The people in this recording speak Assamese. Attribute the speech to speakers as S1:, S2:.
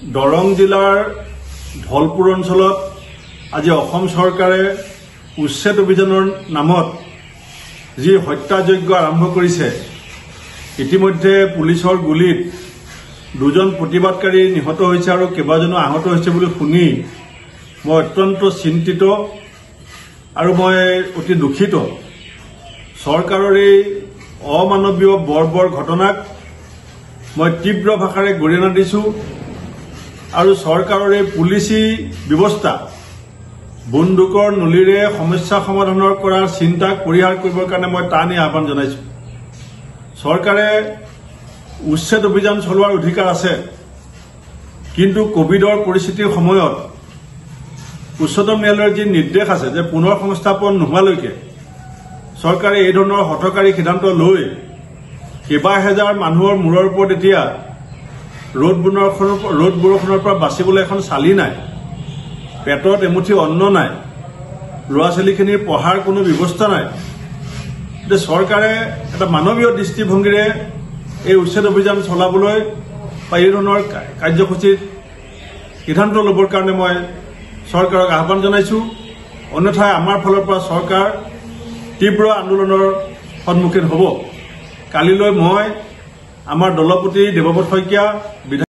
S1: দৰং জিলাৰ ধলপুৰ অঞ্চলত আজি অসম চৰকাৰে উচ্ছেদ অভিযানৰ নামত যি হত্যাযজ্ঞ আৰম্ভ কৰিছে ইতিমধ্যে পুলিচৰ গুলীত দুজন প্ৰতিবাদকাৰী নিহত হৈছে আৰু কেইবাজনো আহত হৈছে বুলি শুনি মই অত্যন্ত চিন্তিত আৰু মই অতি দুখিত। চৰকাৰৰ এই অমানৱীয় বৰ্বৰ ঘটনাক মই তীব্ৰ ভাষাৰে গৰিহণা দিছোঁ। আৰু চৰকাৰৰ এই পুলিচি ব্যৱস্থা বন্দুকৰ নলীৰে সমস্যা সমাধানৰ কৰাৰ চিন্তাক পৰিহাৰ কৰিবৰ কাৰণে মই টানেই আহ্বান জনাইছোঁ। চৰকাৰে উচ্ছেদ অভিযান চলোৱাৰ অধিকাৰ আছে কিন্তু কভিডৰ পৰিস্থিতিৰ সময়ত উচ্চতম ন্যায়ালয়ৰ যি নিৰ্দেশ আছে যে পুনৰ সংস্থাপন নোহোৱালৈকে চৰকাৰে এই ধৰণৰ হঠকাৰী সিদ্ধান্ত লৈ কেইবা হেজাৰ মানুহৰ মূৰৰ ওপৰত এতিয়া ৰ'দ বৰষুণৰ ৰ'দ বৰষুণৰ পৰা বাচিবলৈ এখন চালি নাই। পেটত এমুঠি অন্ন নাই। ল'ৰা ছোৱালীখিনিৰ পঢ়াৰ কোনো ব্যৱস্থা নাই। যে চৰকাৰে এটা মানৱীয় দৃষ্টিভংগীৰে এই উচ্ছেদ অভিযান চলাবলৈ বা এই ধৰণৰ কাৰ্যসূচীত সিদ্ধান্ত ল'বৰ কাৰণে মই চৰকাৰক আহ্বান জনাইছোঁ। অন্যথাই আমাৰ ফালৰ পৰা চৰকাৰ তীব্ৰ আন্দোলনৰ সন্মুখীন হ'ব। কালিলৈ মই আমাৰ দলপতি দেৱব্ৰত শইকীয়া